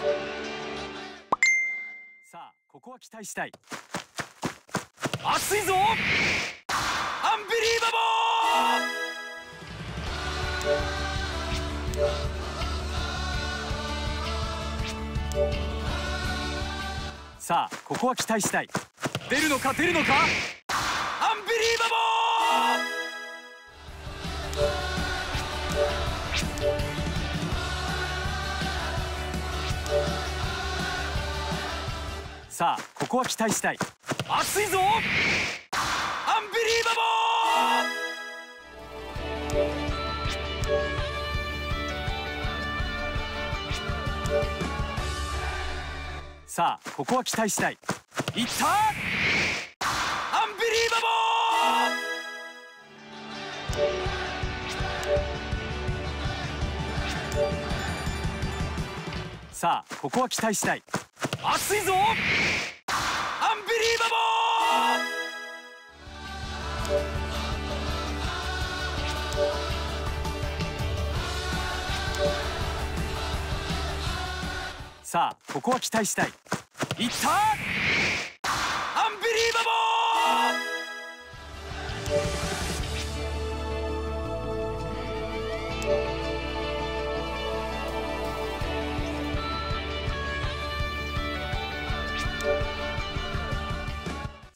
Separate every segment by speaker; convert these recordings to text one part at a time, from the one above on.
Speaker 1: さあここは期待したい。熱いぞ！アンビリーバボー！さあここは期待したい。出るのか？出るのか？さあここは期待したい。熱いぞ。アンビリーバボー。さあここは期待したい。いったアンビリーバボー。さあここは期待したい。熱いぞ！アンビリーバボー！さあここは期待したい。いったアンビリーバボー！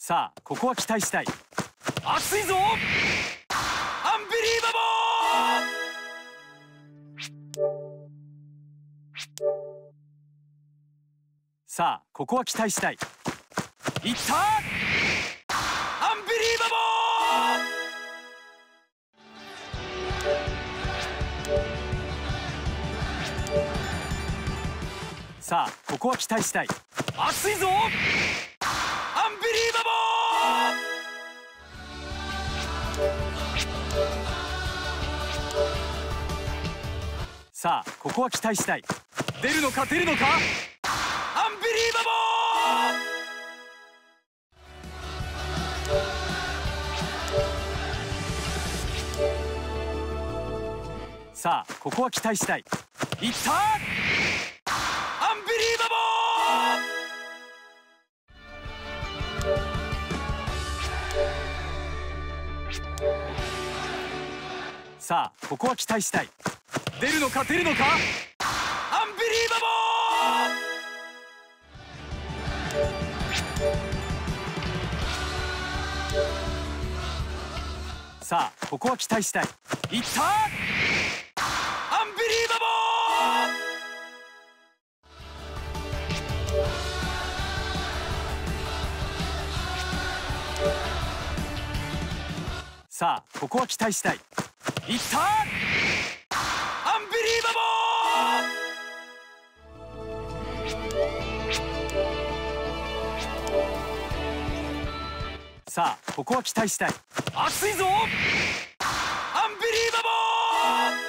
Speaker 1: さあここは期待したい。熱いぞ！アンビリーバボー！さあここは期待したい。いったアンビリーバボー！さあここは期待したい。熱いぞ！さあここは期待したい。出るのか出るのか？アンビリーバボー！さあここは期待したい。いったアンビリーバボー！さあここは期待したい。出るのか出るのか。アンビリーバボーさあここは期待したい。いったアンビリーバボーさあここは期待したい。いったーさあここは期待したい。熱いぞ！アンビリーバボー